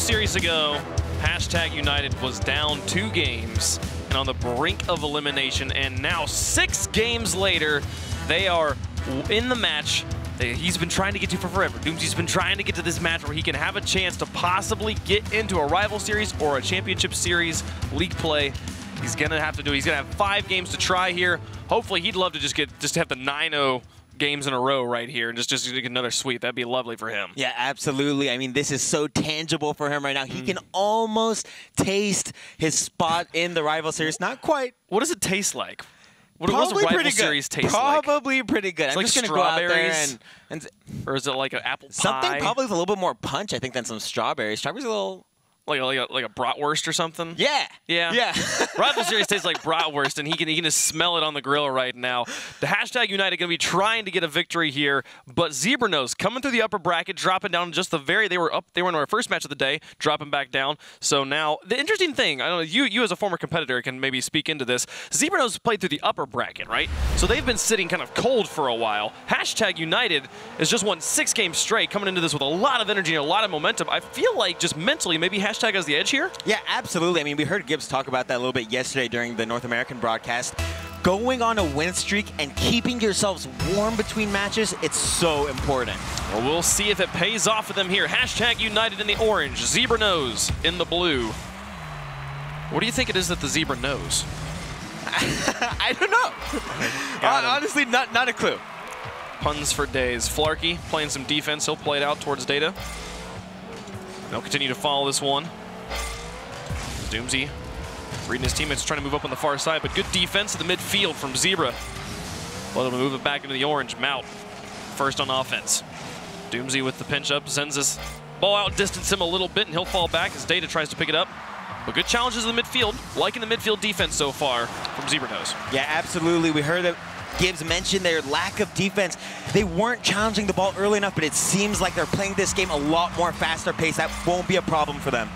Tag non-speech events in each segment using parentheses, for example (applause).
series ago, hashtag United was down two games and on the brink of elimination, and now six games later, they are in the match he's been trying to get to for forever. Doomsy's been trying to get to this match where he can have a chance to possibly get into a rival series or a championship series league play. He's gonna have to do. He's gonna have five games to try here. Hopefully, he'd love to just get just have the 9-0 games in a row right here and just just get another sweep. That'd be lovely for him. Yeah, absolutely. I mean, this is so tangible for him right now. He mm. can almost taste his spot in the rival series. Not quite. What does it taste like? What Probably does series taste Probably like? pretty good. It's I'm like just gonna go out there and, and, or is it like an apple pie? Something probably with a little bit more punch, I think, than some strawberries. Strawberries a little like a, like a, like a bratwurst or something. Yeah. Yeah. Yeah. (laughs) Rival Series tastes like bratwurst, and he can he can just smell it on the grill right now. The hashtag United going to be trying to get a victory here, but Zebra Nose coming through the upper bracket, dropping down just the very they were up they were in our first match of the day, dropping back down. So now the interesting thing, I don't know you you as a former competitor can maybe speak into this. Zebra Nose played through the upper bracket, right? So they've been sitting kind of cold for a while. Hashtag United has just won six games straight, coming into this with a lot of energy and a lot of momentum. I feel like just mentally maybe hashtag has the edge here. Yeah, absolutely. I mean, we heard Gibbs talk about that a little bit yesterday during the North American broadcast. Going on a win streak and keeping yourselves warm between matches, it's so important. Well, we'll see if it pays off for them here. Hashtag United in the orange, Zebra Nose in the blue. What do you think it is that the Zebra knows? (laughs) I don't know. (laughs) Honestly, not, not a clue. Puns for days. Flarky playing some defense. He'll play it out towards Data. They'll continue to follow this one. Doomsy reading his teammates, trying to move up on the far side, but good defense in the midfield from Zebra. Well, they'll move it back into the orange. Mount first on offense. Doomsy with the pinch up, sends this ball out, distance him a little bit, and he'll fall back as Data tries to pick it up. But good challenges in the midfield, liking the midfield defense so far from Zebra Nose. Yeah, absolutely. We heard that Gibbs mentioned their lack of defense. They weren't challenging the ball early enough, but it seems like they're playing this game a lot more faster pace. That won't be a problem for them.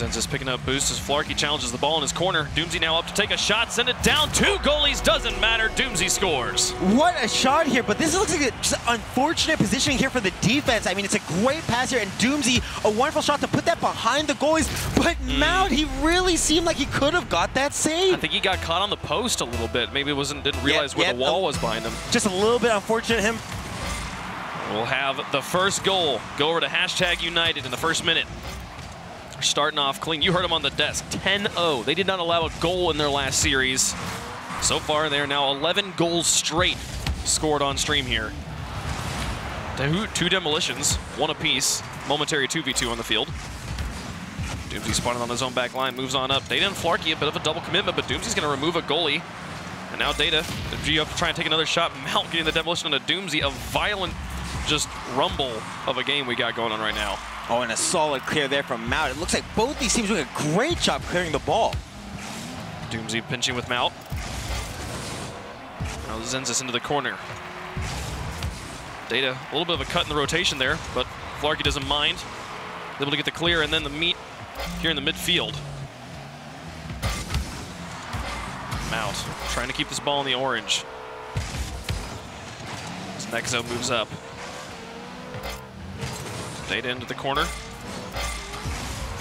Zenzus picking up boost as Flarky challenges the ball in his corner. Doomsy now up to take a shot, send it down. Two goalies, doesn't matter. Doomsy scores. What a shot here, but this looks like an unfortunate positioning here for the defense. I mean, it's a great pass here, and Doomsy, a wonderful shot to put that behind the goalies, but mm. Mout, he really seemed like he could have got that save. I think he got caught on the post a little bit. Maybe wasn't didn't realize where the wall was behind him. Just a little bit unfortunate him. We'll have the first goal go over to hashtag United in the first minute starting off clean. You heard them on the desk, 10-0. They did not allow a goal in their last series. So far, they are now 11 goals straight scored on stream here. Two demolitions, one apiece. Momentary 2v2 on the field. Doomsy spotted on his own back line, moves on up. Data and Flarky, a bit of a double commitment, but Doomsy's going to remove a goalie. And now Data, you have to try and take another shot. Mount getting the demolition on a Doomsy, a violent just rumble of a game we got going on right now. Oh, and a solid clear there from Mout. It looks like both these teams doing a great job clearing the ball. Doomsy pinching with Mout. Now Zenzus into the corner. Data, a little bit of a cut in the rotation there, but Flarky doesn't mind. Able to get the clear and then the meet here in the midfield. Mout trying to keep this ball in the orange. As Nexo moves up. Data into the corner.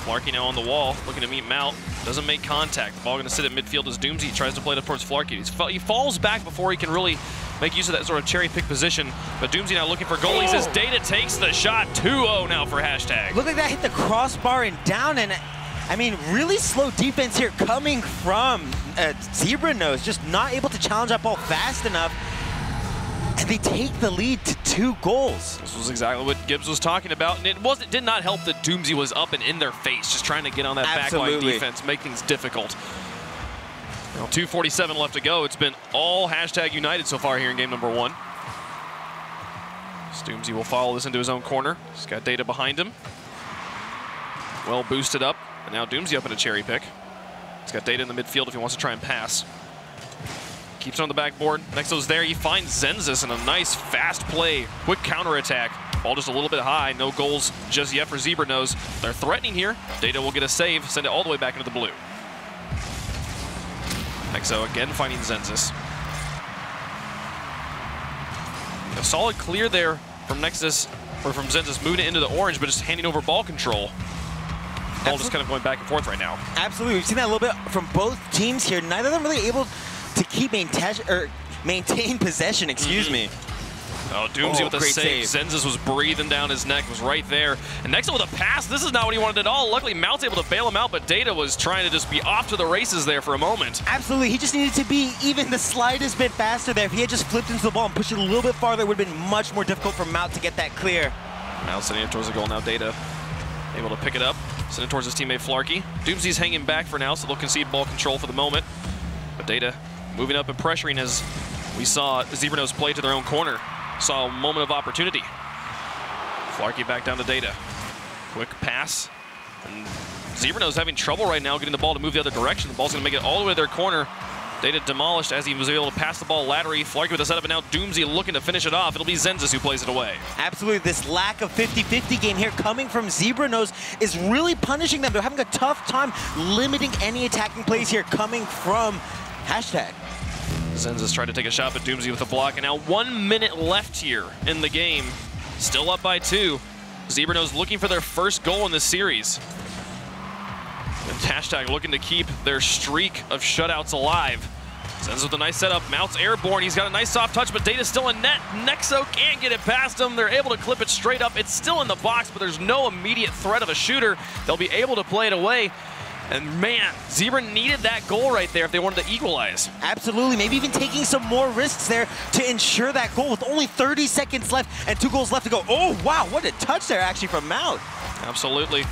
Flarky now on the wall, looking to meet Mout. Doesn't make contact. The ball going to sit at midfield as Doomsy tries to play it up towards Flarky. He's, he falls back before he can really make use of that sort of cherry pick position. But Doomsy now looking for goalies as Data takes the shot. 2-0 now for hashtag. Look like that hit the crossbar and down and I mean, really slow defense here coming from uh, Zebra Nose, just not able to challenge that ball fast enough and they take the lead to two goals. This was exactly what Gibbs was talking about, and it was it did not help that Doomsy was up and in their face, just trying to get on that backline defense, make things difficult. Now 2.47 left to go. It's been all hashtag United so far here in game number one. Doomsy will follow this into his own corner. He's got data behind him. Well boosted up, and now Doomsy up in a cherry pick. He's got data in the midfield if he wants to try and pass. Keeps it on the backboard. Nexo's there. He finds Zenzus in a nice fast play. Quick counterattack. Ball just a little bit high. No goals just yet for Zebra Nose. They're threatening here. Data will get a save. Send it all the way back into the blue. Nexo again finding Zenzus. A solid clear there from Nexus, or from Zenzus moving it into the orange, but just handing over ball control. Ball just kind of going back and forth right now. Absolutely. We've seen that a little bit from both teams here. Neither of them really able to keep maintain, or maintain possession, excuse mm -hmm. me. Oh, Doomsy oh, with a save. save. Zenzis was breathing down his neck, was right there. And next with a pass, this is not what he wanted at all. Luckily, Mount's able to bail him out, but Data was trying to just be off to the races there for a moment. Absolutely. He just needed to be even the slightest bit faster there. If he had just flipped into the ball and pushed it a little bit farther, it would have been much more difficult for Mount to get that clear. Mount sending it towards the goal now. Data able to pick it up, send it towards his teammate Flarky. Doomsy's hanging back for now, so they'll concede ball control for the moment. But Data moving up and pressuring as we saw Zebra Nose play to their own corner. Saw a moment of opportunity. Flarky back down to Data. Quick pass. And Zebra Nose having trouble right now getting the ball to move the other direction. The ball's going to make it all the way to their corner. Data demolished as he was able to pass the ball laterally. Flarky with a setup, and now Doomsy looking to finish it off. It'll be Zenzis who plays it away. Absolutely. This lack of 50-50 game here coming from Zebra Nose is really punishing them. They're having a tough time limiting any attacking plays here coming from hashtag. Zenzis tried to take a shot, but Doomsy with a block. And now one minute left here in the game. Still up by two. Zebra Nose looking for their first goal in this series. And hashtag looking to keep their streak of shutouts alive. Sends with a nice setup. Mounts airborne. He's got a nice soft touch, but Data's still in net. Nexo can't get it past him. They're able to clip it straight up. It's still in the box, but there's no immediate threat of a shooter. They'll be able to play it away. And man, Zebra needed that goal right there if they wanted to equalize. Absolutely, maybe even taking some more risks there to ensure that goal with only 30 seconds left and two goals left to go. Oh, wow, what a touch there actually from Mount. Absolutely.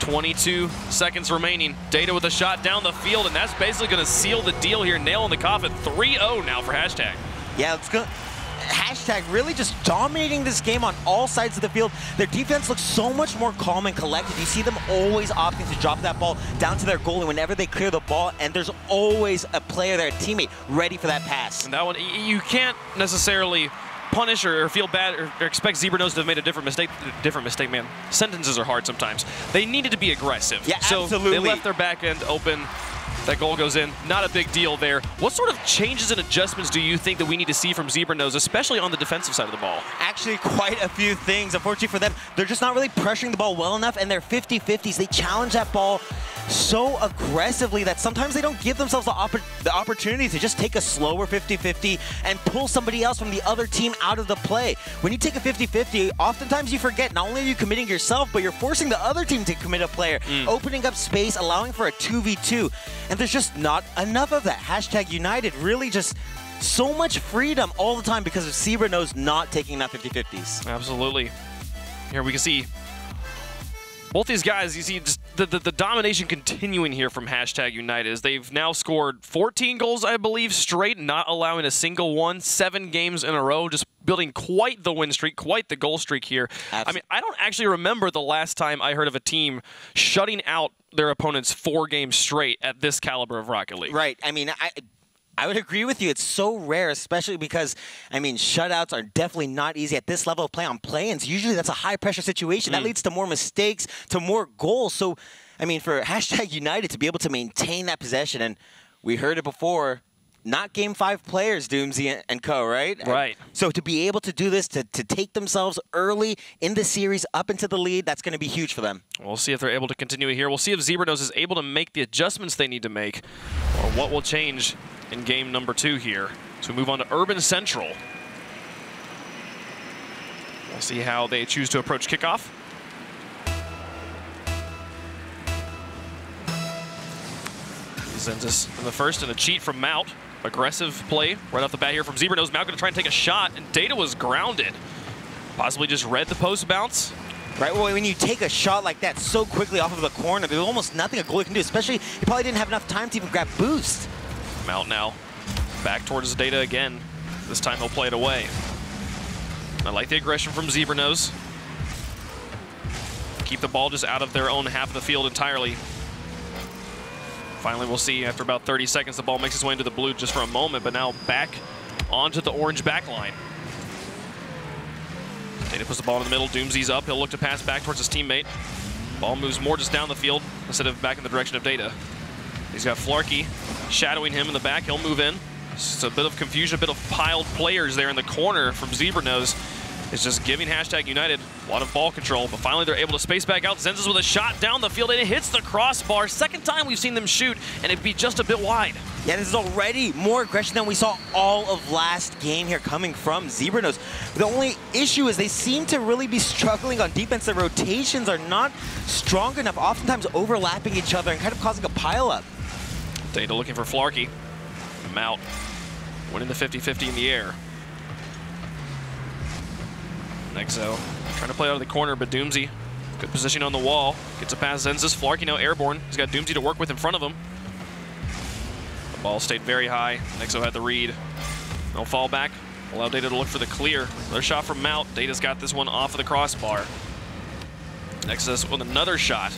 22 seconds remaining. Data with a shot down the field, and that's basically going to seal the deal here. Nail in the coffin. 3-0 now for Hashtag. Yeah, it's good. Hashtag really just dominating this game on all sides of the field. Their defense looks so much more calm and collected. You see them always opting to drop that ball down to their goalie whenever they clear the ball, and there's always a player there, a teammate, ready for that pass. And that one, you can't necessarily punish or, feel bad or, expect Zebra Nose to have made a different mistake. Different mistake, man. Sentences are hard sometimes. They needed to be aggressive. Yeah, so absolutely. they left their back end open. That goal goes in. Not a big deal there. What sort of changes and adjustments do you think that we need to see from Zebra Nose, especially on the defensive side of the ball? Actually, quite a few things. Unfortunately for them, they're just not really pressuring the ball well enough, and they're 50-50s. They challenge that ball so aggressively that sometimes they don't give themselves the, oppor the opportunity to just take a slower 50-50 and pull somebody else from the other team out of the play. When you take a 50-50, oftentimes you forget not only are you committing yourself, but you're forcing the other team to commit a player, mm. opening up space, allowing for a 2v2. And there's just not enough of that. Hashtag United really just so much freedom all the time because of Zebra Nose not taking that 50-50s. Absolutely. Here we can see both these guys, you see the, the, the, domination continuing here from Hashtag United as they've now scored 14 goals, I believe, straight, not allowing a single one, seven games in a row, just building quite the win streak, quite the goal streak here. Absolutely. I mean, I don't actually remember the last time I heard of a team shutting out their opponents four games straight at this caliber of Rocket League. Right. I mean, I, I would agree with you. It's so rare, especially because, I mean, shutouts are definitely not easy at this level of play on play-ins. Usually that's a high-pressure situation. Mm. That leads to more mistakes, to more goals. So, I mean, for (laughs) hashtag United to be able to maintain that possession, and we heard it before, not game five players, Doomsy and co, right? Right. So to be able to do this, to, to take themselves early in the series up into the lead, that's going to be huge for them. We'll see if they're able to continue here. We'll see if Zebra Nose is able to make the adjustments they need to make, or what will change in game number two here. So we move on to Urban Central. We'll see how they choose to approach kickoff. Zenzis in the first and a cheat from Mount. Aggressive play right off the bat here from Zebra Nose. Mount going to try and take a shot, and Data was grounded. Possibly just read the post bounce. Right, well, when you take a shot like that so quickly off of the corner, there's almost nothing a goalie can do, especially he probably didn't have enough time to even grab boost. Mount now. Back towards Data again. This time he'll play it away. I like the aggression from Zebra Nose. Keep the ball just out of their own half of the field entirely. Finally, we'll see after about 30 seconds, the ball makes its way into the blue just for a moment, but now back onto the orange back line. Data puts the ball in the middle, Doomsy's up. He'll look to pass back towards his teammate. Ball moves more just down the field instead of back in the direction of Data. He's got Flarky shadowing him in the back. He'll move in. It's a bit of confusion, a bit of piled players there in the corner from Zebra Nose. It's just giving hashtag United a lot of ball control, but finally they're able to space back out. Zenzas with a shot down the field and it hits the crossbar. Second time we've seen them shoot, and it'd be just a bit wide. Yeah, this is already more aggression than we saw all of last game here coming from Zebra Nose. The only issue is they seem to really be struggling on defense. The rotations are not strong enough, oftentimes overlapping each other and kind of causing a pileup. Data looking for Flarkey. Mout winning the 50-50 in the air. Nexo trying to play out of the corner, but Doomsy, good position on the wall. Gets a pass, Zenzas. Flarkey now airborne. He's got Doomsy to work with in front of him. The ball stayed very high. Nexo had the read. No fall back. Allow Data to look for the clear. Another shot from Mount. Data's got this one off of the crossbar. Nexus with another shot.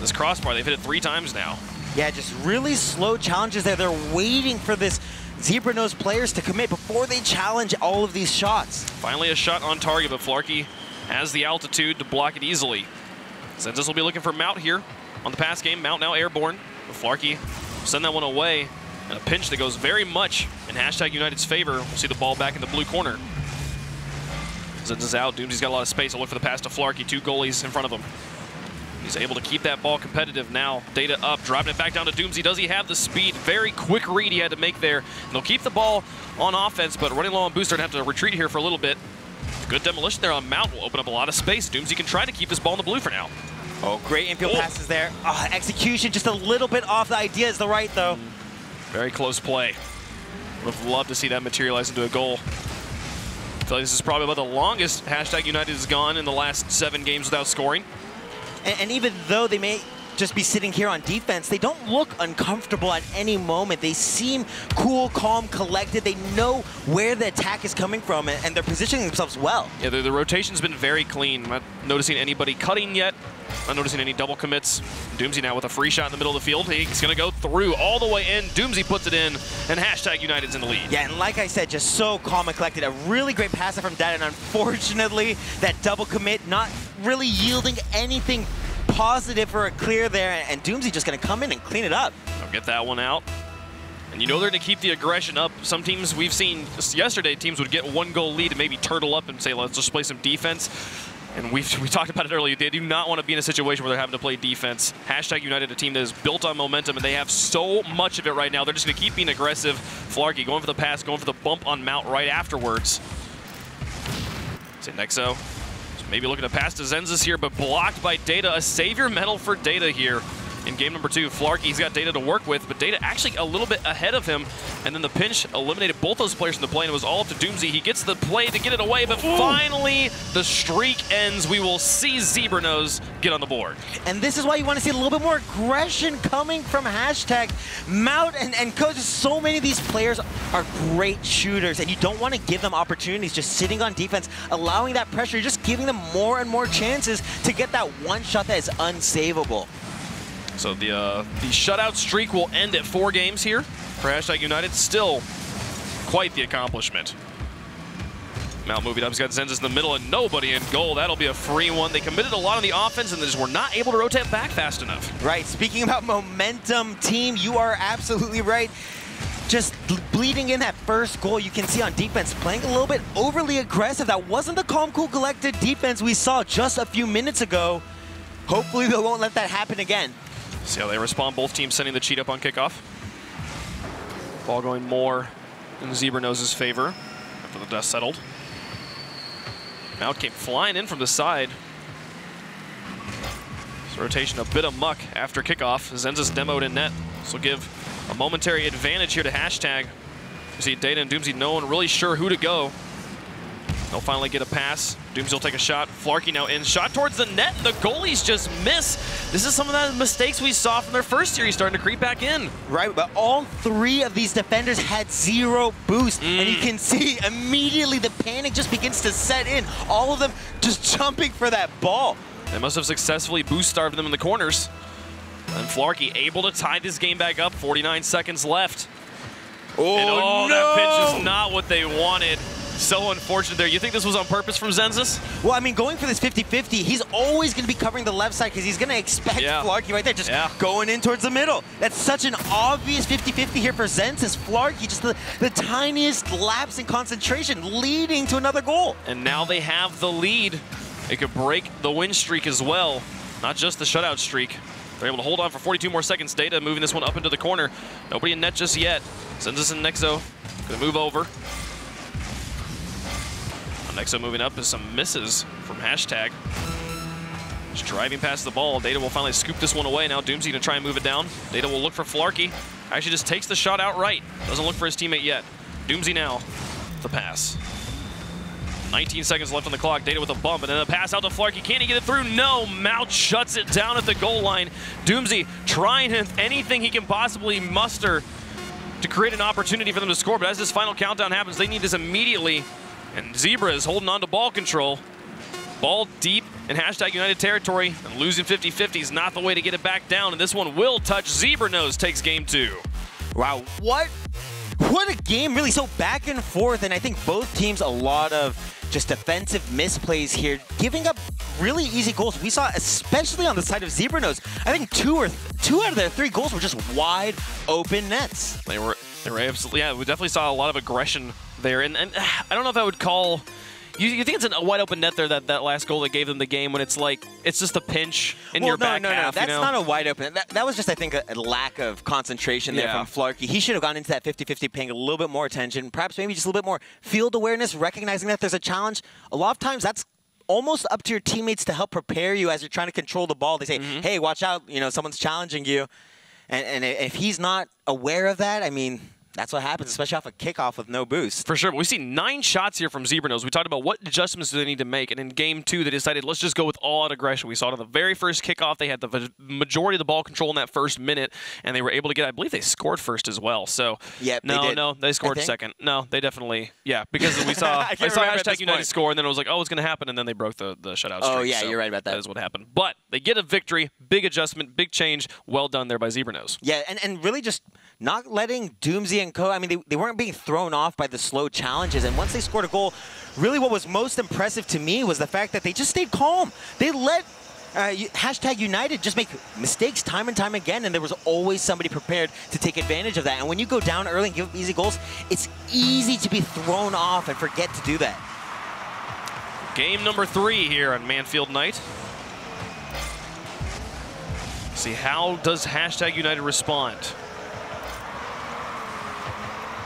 This crossbar, they've hit it three times now. Yeah, just really slow challenges there. They're waiting for this Zebra Nose players to commit before they challenge all of these shots. Finally a shot on target, but Flarky has the altitude to block it easily. Zenzas will be looking for Mount here on the pass game. Mount now airborne, but Flarky send that one away. And a pinch that goes very much in hashtag United's favor. We'll see the ball back in the blue corner. Zenzas out. Doomsy's got a lot of space. I'll look for the pass to Flarkey. Two goalies in front of him. He's able to keep that ball competitive now. Data up, driving it back down to Doomsy. Does he have the speed? Very quick read he had to make there. And they'll keep the ball on offense, but running low on booster and have to retreat here for a little bit. Good demolition there on Mount will open up a lot of space. Doomsy can try to keep this ball in the blue for now. Oh, great infield oh. passes there. Oh, execution just a little bit off. The idea is the right, though. Very close play. Would have loved to see that materialize into a goal. I feel like this is probably about the longest hashtag United has gone in the last seven games without scoring. And, and even though they may just be sitting here on defense, they don't look uncomfortable at any moment. They seem cool, calm, collected. They know where the attack is coming from, and they're positioning themselves well. Yeah, the, the rotation's been very clean. I'm not noticing anybody cutting yet. Not noticing any double commits. Doomsy now with a free shot in the middle of the field. He's going to go through all the way in. Doomsy puts it in, and hashtag United's in the lead. Yeah, and like I said, just so calm and collected. A really great pass from Dad, and unfortunately, that double commit not really yielding anything positive for a clear there, and Doomsy just going to come in and clean it up. I'll get that one out. And you know they're going to keep the aggression up. Some teams we've seen yesterday, teams would get one goal lead and maybe turtle up and say, let's just play some defense. And we (laughs) we talked about it earlier. They do not want to be in a situation where they're having to play defense. Hashtag United, a team that is built on momentum, and they have so much of it right now. They're just going to keep being aggressive. Flarkey going for the pass, going for the bump on Mount right afterwards. See Nexo Maybe looking to pass to Zenzas here, but blocked by Data. A savior medal for Data here in game number two. Flarkey's got Data to work with, but Data actually a little bit ahead of him. And then the pinch eliminated both those players from the play, and it was all up to Doomsy. He gets the play to get it away, but Ooh. finally the streak ends. We will see Zebra Nose get on the board. And this is why you want to see a little bit more aggression coming from hashtag Mout and, and Coach. So many of these players are great shooters, and you don't want to give them opportunities just sitting on defense, allowing that pressure. You're just giving them more and more chances to get that one shot that is unsavable. So the uh, the shutout streak will end at four games here for Hashtag United. Still quite the accomplishment. Mout Movie. He's got Zenzas in the middle and nobody in goal. That'll be a free one. They committed a lot on the offense and they just were not able to rotate back fast enough. Right. Speaking about momentum, team, you are absolutely right just bleeding in that first goal. You can see on defense playing a little bit overly aggressive. That wasn't the calm, cool, collected defense we saw just a few minutes ago. Hopefully they won't let that happen again. See how they respond. Both teams sending the cheat up on kickoff. Ball going more in Zebra Nose's favor after the dust settled. Now it came flying in from the side. Rotation a bit of muck after kickoff. Zenzas demoed in net. This will give a momentary advantage here to hashtag. You see Data and Doomsy, no one really sure who to go. They'll finally get a pass. Dooms will take a shot. Flarky now in. Shot towards the net. The goalies just miss. This is some of the mistakes we saw from their first series starting to creep back in. Right, but all three of these defenders had zero boost. Mm. And you mm. can see immediately the panic just begins to set in. All of them just jumping for that ball. They must have successfully boost starved them in the corners. And Flarky able to tie this game back up. 49 seconds left. Oh, and, oh no! that pitch is not what they wanted. So unfortunate there. You think this was on purpose from Zenzis? Well, I mean, going for this 50-50, he's always going to be covering the left side because he's going to expect Yeah. Flarky right there, just Yeah. going in towards the middle. That's such an obvious 50-50 here for Zenzis. Flarky, just the, the tiniest lapse in concentration, leading to another goal. And now they have the lead. It could break the win streak as well, not just the shutout streak. They're able to hold on for 42 more seconds. Data moving this one up into the corner. Nobody in net just yet. Zenzis and Nexo gonna move over. Nexo moving up is some misses from hashtag. Just driving past the ball. Data will finally scoop this one away. Now Doomsy gonna try and move it down. Data will look for Flarky. Actually just takes the shot outright. Doesn't look for his teammate yet. Doomsy now, the pass. 19 seconds left on the clock. Data with a bump, and then a pass out to Flarky. Can he get it through? No. Mount shuts it down at the goal line. Doomsy trying anything he can possibly muster to create an opportunity for them to score. But as this final countdown happens, they need this immediately. And Zebra is holding on to ball control. Ball deep in hashtag United territory, and losing 50-50 is not the way to get it back down. And this one will touch Zebra Nose, takes game two. Wow, what what a game, really so back and forth, and I think both teams a lot of just defensive misplays here, giving up really easy goals. We saw, especially on the side of Zebra Nose, I think two or th two out of their three goals were just wide open nets. They were, absolutely, yeah, we definitely saw a lot of aggression there. And, and I don't know if I would call, you, you think it's a wide open net there, that, that last goal that gave them the game, when it's like, it's just a pinch in well, your no, back no, no, half, that's you know? not a wide open. That, that was just, I think, a, a lack of concentration there Yeah. from Flarky. He should have gone into that 50-50, paying a little bit more attention, perhaps maybe just a little bit more field awareness, recognizing that there's a challenge. A lot of times, that's almost up to your teammates to help prepare you as you're trying to control the ball. They say, Mm-hmm. "Hey, watch out! You know, someone's challenging you," and, and if he's not aware of that, I mean. That's what happens, especially off a kickoff with no boost. For sure. But we see nine shots here from Zebra Nose. We talked about what adjustments do they need to make. And in game two, they decided, let's just go with all out aggression. We saw it on the very first kickoff. They had the majority of the ball control in that first minute, and they were able to get, I believe they scored first as well. So, Yep, no, no, they scored second. No, they definitely, yeah, (laughs) because we saw, I I, saw hashtag United point. score, and then it was like, oh, it's going to happen? And then they broke the, the shutout oh, streak. Oh, yeah, So you're right about that. That is what happened. But they get a victory, big adjustment, big change. Well done there by Zebra Nose. Yeah, and, and really just not letting Doomsy and Co. I mean, they, they weren't being thrown off by the slow challenges. And once they scored a goal, really what was most impressive to me was the fact that they just stayed calm. They let uh, hashtag United just make mistakes time and time again, and there was always somebody prepared to take advantage of that. And when you go down early and give up easy goals, it's easy to be thrown off and forget to do that. Game number three here on Mannfield Night. See, how does hashtag United respond?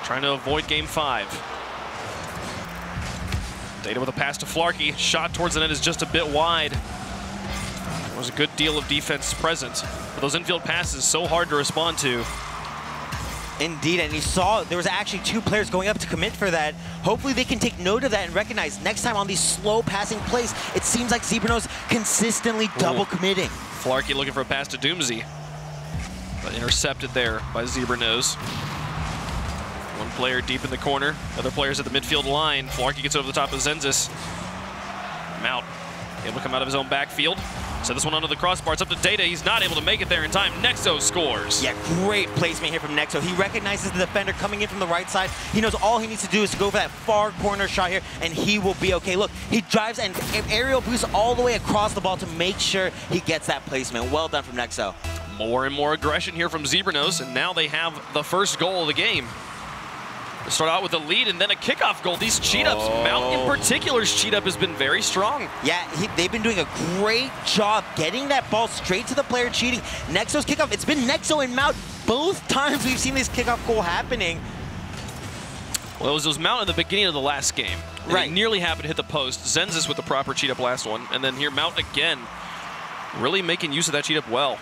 Trying to avoid game five. Data with a pass to Flarkey. Shot towards the net is just a bit wide. There was a good deal of defense present. But those infield passes, so hard to respond to. Indeed, and you saw there was actually two players going up to commit for that. Hopefully they can take note of that and recognize next time on these slow passing plays, it seems like Zebra Nose consistently double committing. Flarkey looking for a pass to Doomsy. But intercepted there by Zebra Nose. One player deep in the corner, other players at the midfield line. Flarkey gets over the top of Zenzis. Mount able to come out of his own backfield. So this one under the crossbar. It's up to Data. He's not able to make it there in time. Nexo scores. Yeah, great placement here from Nexo. He recognizes the defender coming in from the right side. He knows all he needs to do is to go for that far corner shot here, and he will be okay. Look, he drives and aerial boosts all the way across the ball to make sure he gets that placement. Well done from Nexo. More and more aggression here from Zebra Nose, and now they have the first goal of the game. Start out with a lead and then a kickoff goal. These cheat ups, Mount in particular's cheat up has been very strong. Yeah, he, they've been doing a great job getting that ball straight to the player cheating. Nexo's kickoff, it's been Nexo and Mount both (laughs) times we've seen this kickoff goal happening. Well, it was, it was Mount in the beginning of the last game. Right. It nearly happened to hit the post. Zenzis with the proper cheat up last one. And then here, Mount again, really making use of that cheat up well.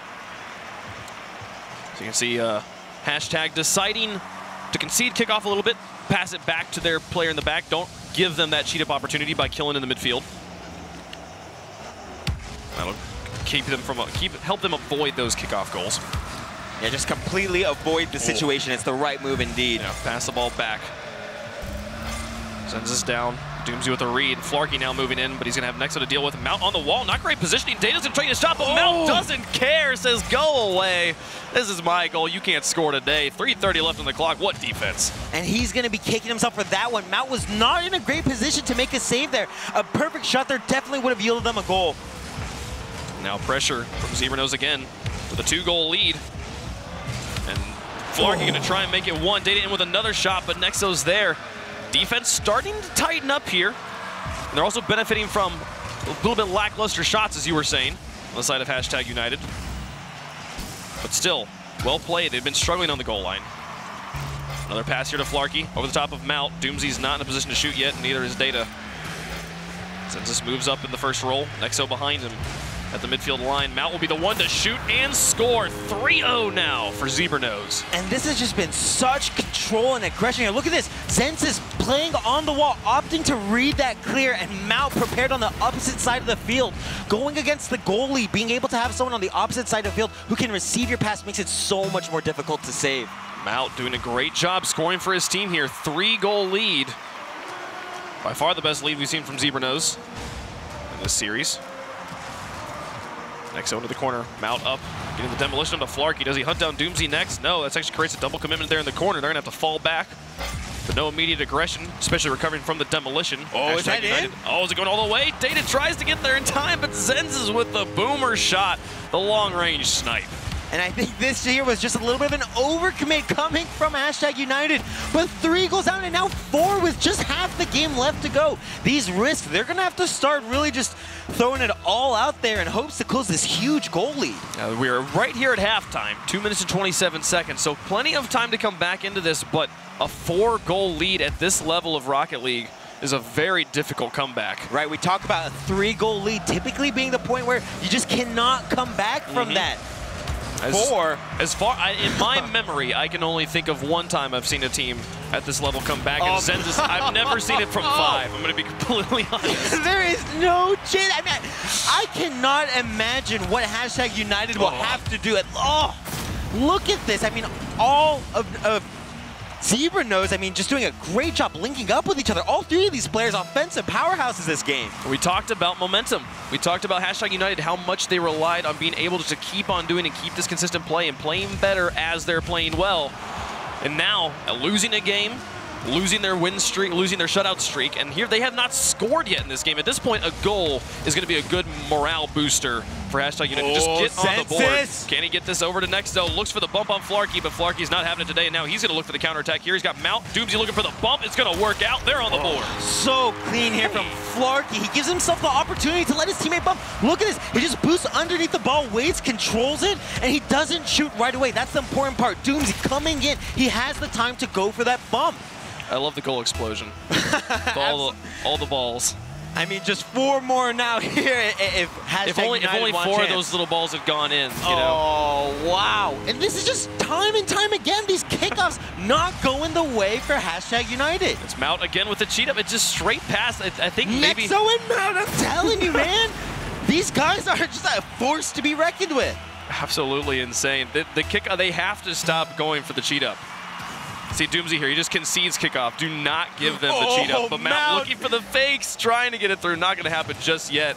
So you can see uh, hashtag deciding to concede kickoff a little bit, pass it back to their player in the back. Don't give them that cheat up opportunity by killing in the midfield. That'll keep them from keep help them avoid those kickoff goals. Yeah, just completely avoid the oh. situation. It's the right move indeed. Yeah, pass the ball back. Sends us down. Doomsy with a read. Flarky now moving in, but he's going to have Nexo to deal with. Mount on the wall. Not great positioning. Data's going to try to stop, but oh. Mount doesn't care. Says, go away. This is my goal. You can't score today. 3.30 left on the clock. What defense? And he's going to be kicking himself for that one. Mount was not in a great position to make a save there. A perfect shot there definitely would have yielded them a goal. Now pressure from Zebra Nose again with a two-goal lead. And Flarky oh. going to try and make it one. Data in with another shot, but Nexo's there. Defense starting to tighten up here. And they're also benefiting from a little bit lackluster shots, as you were saying, on the side of hashtag United. But still, well played. They've been struggling on the goal line. Another pass here to Flarkey over the top of Mount. Doomsy's not in a position to shoot yet, neither is Data. Zenzus moves up in the first roll. Nexo behind him at the midfield line. Mount will be the one to shoot and score. 3-0 now for Zebra Nose. And this has just been such control and aggression here. Look at this. Zenzus playing on the wall, opting to read that clear, and Mount prepared on the opposite side of the field. Going against the goalie, being able to have someone on the opposite side of the field who can receive your pass makes it so much more difficult to save. Mount doing a great job scoring for his team here. Three-goal lead. By far the best lead we've seen from Zebra Nose in this series. Next into the corner, Mount up, getting the demolition onto Flarky. Does he hunt down Doomsy next? No, that's actually creates a double commitment there in the corner. They're gonna have to fall back. But no immediate aggression, especially recovering from the demolition. Oh, Hashtag is that United. in? Oh, is it going all the way? Data tries to get there in time, but Zenz is with the boomer shot, the long-range snipe. And I think this year was just a little bit of an overcommit coming from Hashtag United. But three goals down and now four with just half the game left to go. These risks, they're going to have to start really just throwing it all out there in hopes to close this huge goal lead. Uh, we're right here at halftime, two minutes and 27 seconds. So plenty of time to come back into this, but a four goal lead at this level of Rocket League is a very difficult comeback. Right, we talk about a three goal lead typically being the point where you just cannot come back from mm -hmm. that. As, Four. As far I, in my memory, I can only think of one time I've seen a team at this level come back and um, send us. I've never seen it from (laughs) five. I'm going to be completely (laughs) honest. there is no chance. I mean, I cannot imagine what hashtag United will oh. have to do. It. Oh, look at this. I mean, all of, of Zebra Nose, I mean, just doing a great job linking up with each other. All three of these players, offensive powerhouses this game. We talked about momentum. We talked about Hashtag United, how much they relied on being able to keep on doing and keep this consistent play and playing better as they're playing well. And now, losing a game, losing their win streak, losing their shutout streak, and here they have not scored yet in this game. At this point, a goal is going to be a good morale booster for Hashtag United. Oh, Just get on the board. Can he get this over to next though? Looks for the bump on Flarkey, but Flarkey's not having it today, and now he's going to look for the counterattack here. He's got Mount. Doomsy looking for the bump. It's going to work out. They're on the oh, board. So clean here from Flarkey. He gives himself the opportunity to let his teammate bump. Look at this. He just boosts underneath the ball, waits, controls it, and he doesn't shoot right away. That's the important part. Doomsy coming in. He has the time to go for that bump. I love the goal explosion. (laughs) all, the, all the balls. I mean, just four more now (laughs) here. If, if only, if only four chance. of those little balls have gone in, you oh, know. wow. And this is just time and time again, these kickoffs (laughs) not going the way for hashtag United. It's Mount again with the cheat up. It's just straight past. I, I think maybe. Nexo and Mount, I'm telling you, man. These guys are just a force to be reckoned with. Absolutely insane. The, the kick, they have to stop going for the cheat up. See Doomsy here, he just concedes kickoff. Do not give them the (laughs) oh, cheat up. But Mount, Mount looking for the fakes, trying to get it through. Not going to happen just yet.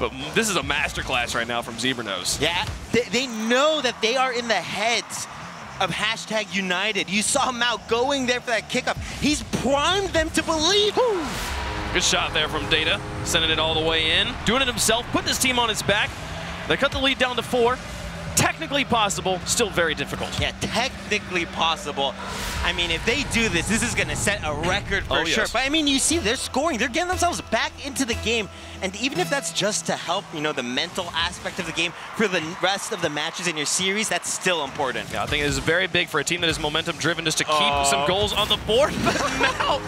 But this is a masterclass right now from Zebra Nose. Yeah, they, they know that they are in the heads of hashtag United. You saw Mount going there for that kickoff. He's primed them to believe. Good shot there from Data, sending it all the way in. Doing it himself, putting his team on his back. They cut the lead down to four technically possible, still very difficult. Yeah, technically possible. I mean, if they do this, this is going to set a record for oh, sure. Yes. But I mean, you see, they're scoring. They're getting themselves back into the game. And even if that's just to help, you know, the mental aspect of the game for the rest of the matches in your series, that's still important. Yeah, I think it is very big for a team that is momentum driven just to keep oh. some goals on the board. (laughs) But Mount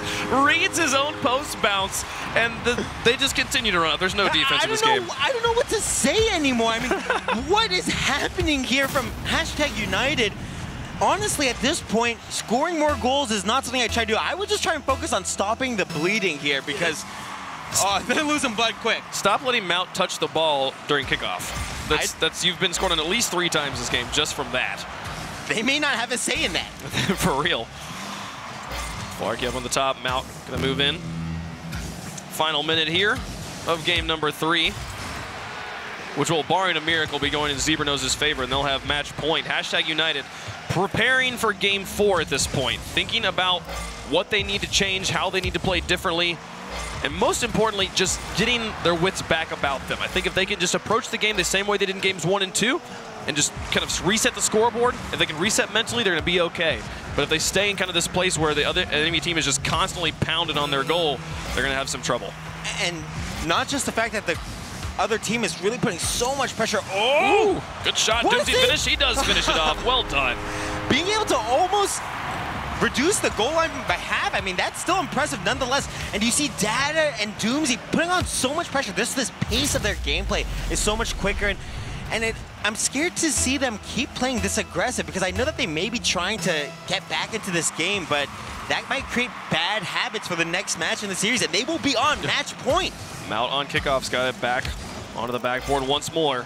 reads his own post bounce, and the, they just continue to run. There's no defense in this know, game. I don't know what to say anymore. I mean, (laughs) what is happening here from hashtag United? honestly, at this point, scoring more goals is not something I try to do. I would just try and focus on stopping the bleeding here because oh, (laughs) they're losing blood quick. Stop letting Mount touch the ball during kickoff. That's, that's You've been scoring at least three times this game just from that. They may not have a say in that. (laughs) For real. Flarkey up on the top. Mount going to move in. Final minute here of game number three, which will, barring a miracle, be going in Zebra Nose's favor, and they'll have match point. Hashtag United preparing for game four at this point, thinking about what they need to change, how they need to play differently, and most importantly, just getting their wits back about them. I think if they can just approach the game the same way they did in games one and two, and just kind of reset the scoreboard, if they can reset mentally, they're going to be okay. But if they stay in kind of this place where the other enemy team is just constantly pounding on their goal, they're going to have some trouble. And not just the fact that the other team is really putting so much pressure. Oh! Ooh, good shot. What Does he finish? He does finish it off. Well done. (laughs) Being able to almost reduce the goal line by half, I mean, that's still impressive nonetheless. And you see Data and Doomsy putting on so much pressure. This this pace of their gameplay is so much quicker. And, and it, I'm scared to see them keep playing this aggressive because I know that they may be trying to get back into this game, but that might create bad habits for the next match in the series, and they will be on match point. Mount on kickoffs got it back onto the backboard once more.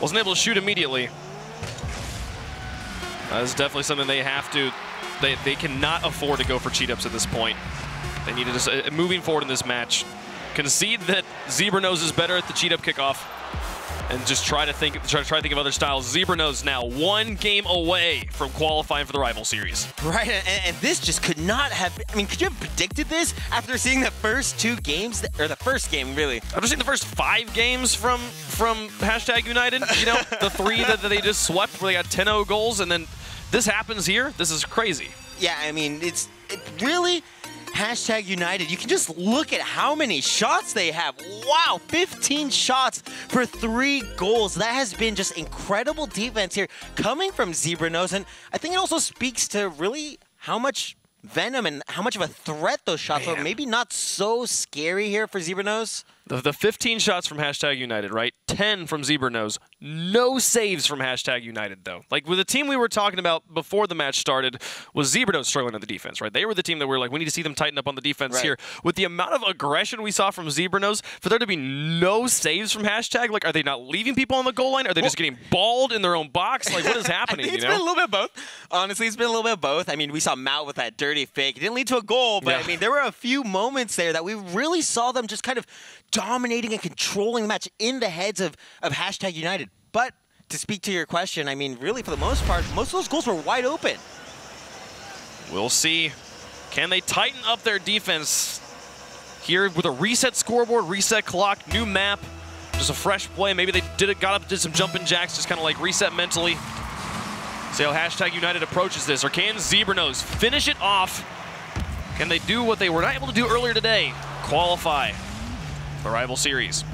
Wasn't able to shoot immediately. That is definitely something they have to, they, they cannot afford to go for cheat ups at this point. They need to just, uh, moving forward in this match, concede that Zebra Nose is better at the cheat up kickoff and just try to think try to try to think of other styles. Zebra Nose now one game away from qualifying for the rival series. Right, and, and this just could not have. I mean, could you have predicted this after seeing the first two games, that, or the first game, really? After seeing the first five games from from hashtag United, you know, (laughs) the three that, that they just swept where they got 10-0 goals, and then this happens here. This is crazy. Yeah, I mean, it's it really hashtag United. You can just look at how many shots they have. Wow, 15 shots for three goals. That has been just incredible defense here coming from Zebra Nose, and I think it also speaks to really how much venom and how much of a threat those shots were. Man. Maybe not so scary here for Zebra Nose. The, the 15 shots from hashtag United, right? 10 from Zebra Nose. No saves from hashtag United, though. Like with the team we were talking about before the match started, was Zebra Nose struggling on the defense, right? They were the team that we were like, we need to see them tighten up on the defense Right. here. With the amount of aggression we saw from Zebra Nose, for there to be no saves from hashtag, like, are they not leaving people on the goal line? Are they just getting balled in their own box? Like, what is (laughs) happening? it's you been a little bit of both. Honestly, it's been a little bit of both. I mean, we saw Mount with that dirty fake. It didn't lead to a goal, but Yeah. I mean, there were a few moments there that we really saw them just kind of dominating and controlling the match in the heads of, of hashtag United. But to speak to your question, I mean, really, for the most part, most of those goals were wide open. We'll see. Can they tighten up their defense here with a reset scoreboard, reset clock, new map, just a fresh play? Maybe they did it, got up, did some jumping jacks, just kind of like reset mentally. See how hashtag United approaches this. Or can Zebra Nose finish it off? Can they do what they were not able to do earlier today? Qualify the rival series.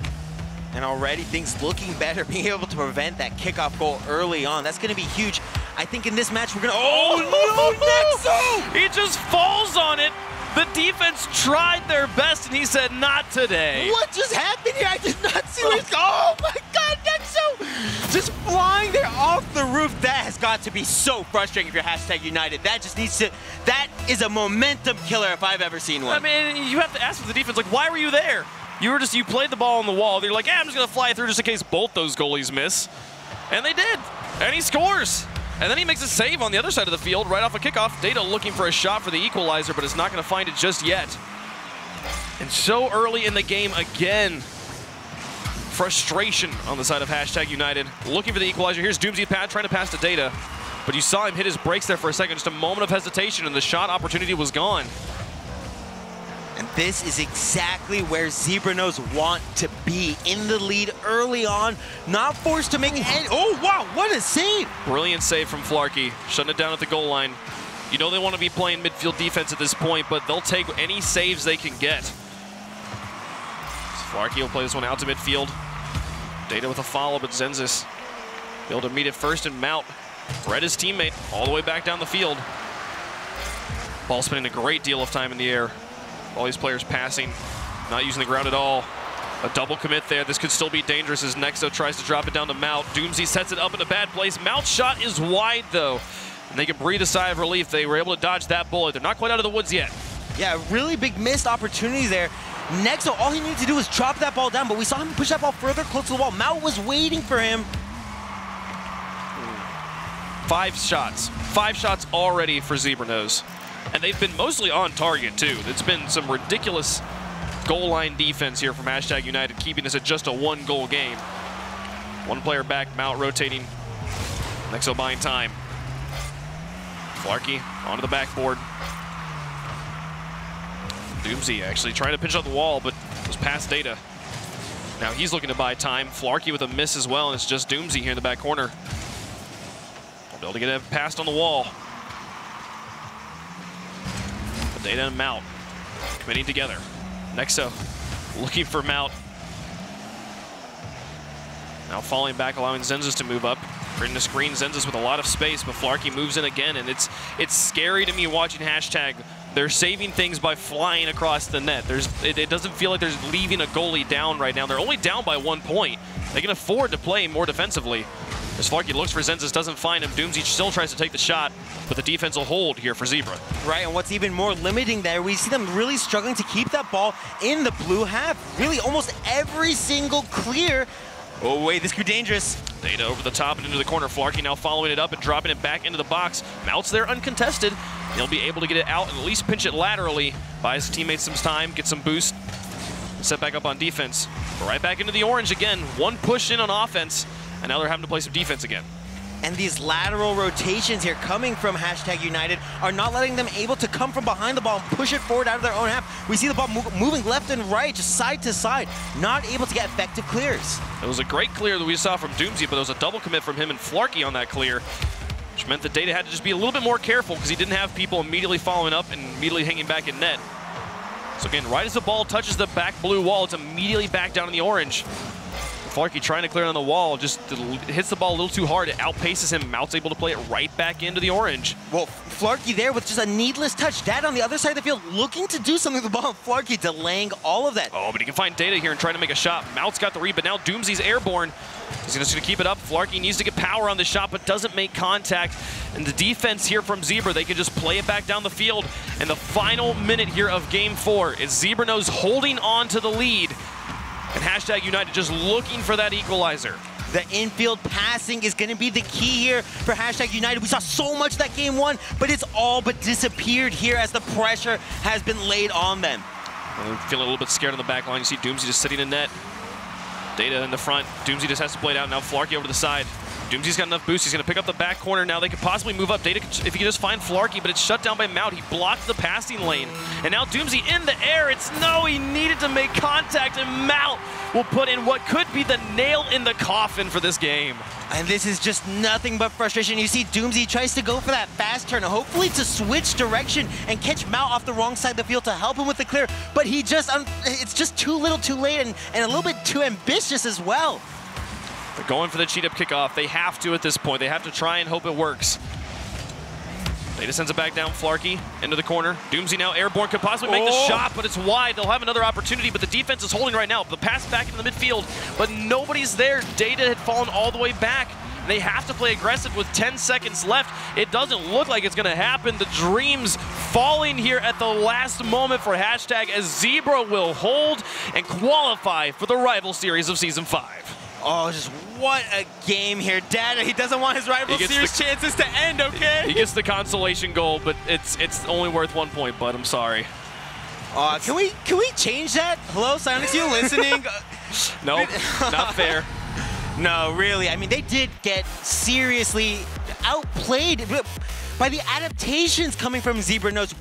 And already things looking better, (laughs) being able to prevent that kickoff goal early on. That's going to be huge. I think in this match, we're going to. Oh, oh, no, Nexo! He just falls on it. The defense tried their best, and he said, not today. What just happened here? I did not see going. Oh my God, Nexo! Just flying there off the roof. That has got to be so frustrating if you're hashtag United. That just needs to. That is a momentum killer if I've ever seen one. I mean, you have to ask the defense, like, why were you there? You were just, you played the ball on the wall. You're like, yeah, I'm just going to fly through just in case both those goalies miss. And they did. And he scores. And then he makes a save on the other side of the field right off a kickoff. Data looking for a shot for the equalizer, but is not going to find it just yet. And so early in the game again. Frustration on the side of hashtag United. Looking for the equalizer. Here's Doomsy Pad trying to pass to Data. But you saw him hit his brakes there for a second. Just a moment of hesitation, and the shot opportunity was gone. This is exactly where Zebra Nose want to be in the lead early on, not forced to make any. Oh wow, what a save! Brilliant save from Flarkey, shutting it down at the goal line. You know they want to be playing midfield defense at this point, but they'll take any saves they can get. Flarkey will play this one out to midfield. Data with a follow, but Zenzis able to meet it first and Mount. Read his teammate all the way back down the field. Ball spending a great deal of time in the air. All these players passing, not using the ground at all. A double commit there. This could still be dangerous as Nexo tries to drop it down to Mount. Doomsy sets it up in a bad place. Mount's shot is wide, though. And they can breathe a sigh of relief. They were able to dodge that bullet. They're not quite out of the woods yet. Yeah, really big missed opportunity there. Nexo, all he needed to do was drop that ball down, but we saw him push that ball further close to the wall. Mount was waiting for him. Five shots. Five shots already for Zebra Nose. And they've been mostly on target, too. It's been some ridiculous goal line defense here from Hashtag United, keeping this at just a one goal game. One player back, Mount rotating. Nexo buying time. Flarkey onto the backboard. Doomsy actually trying to pinch out the wall, but was past Data. Now he's looking to buy time. Flarkey with a miss as well, and it's just Doomsy here in the back corner. Will able to get it past on the wall. But Data and Mount committing together. Nexo looking for Mount. Now falling back, allowing Zenzas to move up. Creating the screen, Zenzas with a lot of space, but Flarkey moves in again, and it's it's scary to me watching hashtag. They're saving things by flying across the net. There's it, it doesn't feel like there's leaving a goalie down right now. They're only down by one point. They can afford to play more defensively. As Flarkey looks for Zenzas, doesn't find him. Doomsy still tries to take the shot, but the defense will hold here for Zebra. Right, and what's even more limiting there, we see them really struggling to keep that ball in the blue half. Really, almost every single clear. Oh, wait, this could be dangerous. Data over the top and into the corner. Flarky now following it up and dropping it back into the box. Mounts there uncontested. He'll be able to get it out and at least pinch it laterally. Buys his teammates some time, get some boost, set back up on defense. But right back into the orange again. One push in on offense, and now they're having to play some defense again. And these lateral rotations here coming from hashtag United are not letting them able to come from behind the ball and push it forward out of their own half. We see the ball move, moving left and right, just side to side, not able to get effective clears. It was a great clear that we saw from Doomsy, but there was a double commit from him and Flarky on that clear, which meant that Data had to just be a little bit more careful because he didn't have people immediately following up and immediately hanging back in net. So again, right as the ball touches the back blue wall, it's immediately back down in the orange. Flarkey trying to clear on the wall, just hits the ball a little too hard. It outpaces him. Mount's able to play it right back into the orange. Well, Flarky there with just a needless touch. Dad on the other side of the field looking to do something with the ball. Flarky delaying all of that. Oh, but he can find Data here and trying to make a shot. Mount's got the read, but now Doomsy's airborne. He's just going to keep it up. Flarky needs to get power on the shot, but doesn't make contact. And the defense here from Zebra, they can just play it back down the field. And the final minute here of game four is Zebra Nose holding on to the lead. And hashtag United just looking for that equalizer. The infield passing is going to be the key here for hashtag United. We saw so much that game one, but it's all but disappeared here as the pressure has been laid on them. Feeling a little bit scared on the back line. You see Doomsy just sitting in net. Data in the front. Doomsy just has to play it out. Now Flarkey over to the side. Doomsy's got enough boost. He's going to pick up the back corner now. They could possibly move up. Data, if he can just find Flarky, but it's shut down by Mount. He blocked the passing lane. And now Doomsy in the air. It's no, he needed to make contact, and Mount will put in what could be the nail in the coffin for this game. And this is just nothing but frustration. You see Doomsy tries to go for that fast turn, hopefully to switch direction and catch Mount off the wrong side of the field to help him with the clear. But he just, um, it's just too little too late and, and a little bit too ambitious as well. They're going for the cheat up kickoff. They have to at this point. They have to try and hope it works. Data sends it back down, Flarkey into the corner. Doomsy now airborne, could possibly make oh. the shot, but it's wide. They'll have another opportunity, but the defense is holding right now. The pass back into the midfield, but nobody's there. Data had fallen all the way back. They have to play aggressive with 10 seconds left. It doesn't look like it's going to happen. The dreams falling here at the last moment for hashtag as Zebra will hold and qualify for the rival series of Season 5. Oh, just what a game here. Dad, he doesn't want his rival series the, chances to end, okay? He gets the consolation goal, but it's it's only worth one point, but I'm sorry. Uh, can we can we change that? Hello, Psyonix, you listening? (laughs) no, not fair. (laughs) No, really. I mean, they did get seriously outplayed by the adaptations coming from Zebra Nose.